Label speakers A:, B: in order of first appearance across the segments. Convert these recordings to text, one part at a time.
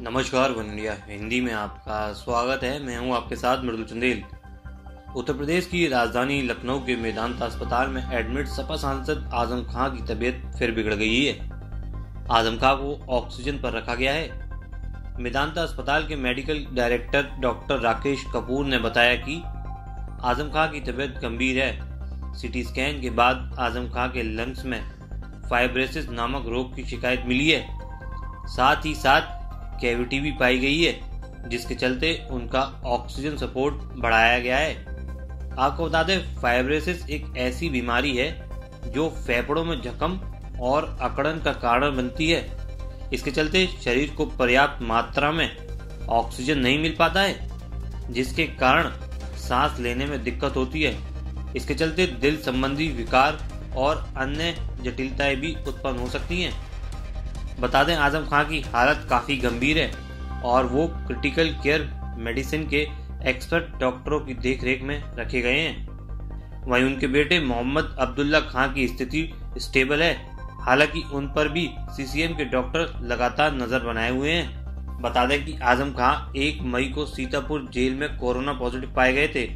A: नमस्कार, one India Hindi में आपका स्वागत है। मैं हूँ आपके साथ मृदुल चंदेल। उत्तर प्रदेश की राजधानी लखनऊ के मेदांता अस्पताल में एडमिट सपा सांसद आज़म खां की तबीयत फिर बिगड़ गई है। आज़म खां को ऑक्सीजन पर रखा गया है। मेदांता अस्पताल के medical director doctor Rakesh Kapoor ने बताया कि आज़म खां की तबीयत गंभीर है। सीटी स्कैन के बाद आज़म खां के लंग्स में फाइब्रेसिस नामक रोग की शिकायत मिली है। साथ ही साथ कैविटी भी पाई गई है, जिसके चलते उनका ऑक्सीजन सपोर्ट बढ़ाया गया है। आपको बता दें, फाइब्रेसिस एक ऐसी बीमारी है जो फेफड़ों में जख्म और अकड़न का कारण बनती है। इसके चलते शरीर को पर्याप्त मात्रा में ऑक्सीजन नहीं मिल पाता है, जिसके कारण सांस लेने में दिक्कत होती है। इसके चलते दिल संबंधी विकार और अन्य जटिलताएँ भी उत्पन्न हो सकती हैं। बता दें, आज़म खान की हालत काफ़ी गंभीर है और वो क्रिटिकल केयर मेडिसिन के एक्सपर्ट डॉक्टरों की देखरेख में रखे गए हैं। वहीं उनके बेटे मोहम्मद अब्दुल्ला खान की स्थिति स्टेबल है। हालाँकि उन पर भी सीसीएम के डॉक्टर लगातार नज़र बनाए हुए हैं। बता दें कि आज़म खान एक मई को सीतापुर जेल में कोरोना पॉजिटिव पाए गए थे।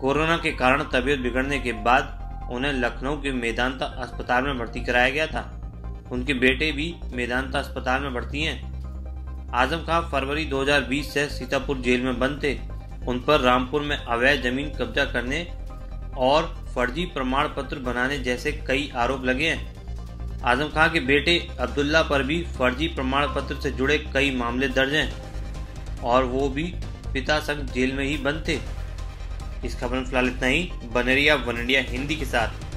A: कोरोना के कारण तबीयत बिगड़ने के बाद उन्हें लखनऊ के मेदांता अस्पताल में भर्ती कराया गया था। उनके बेटे भी मेदांता अस्पताल में भर्ती हैं। आज़म खान फरवरी 2020 से सीतापुर जेल में बंद थे। उन पर रामपुर में अवैध ज़मीन कब्जा करने और फर्जी प्रमाण पत्र बनाने जैसे कई आरोप लगे हैं। आज़म खान के बेटे अब्दुल्ला पर भी फर्जी प्रमाण पत्र से जुड़े कई मामले दर्ज हैं और वो भी पिता संग जेल में ही बंद थे। इस खबर में फ़िलहाल इतना ही। बनेरिया, वन इंडिया, हिंदी के साथ।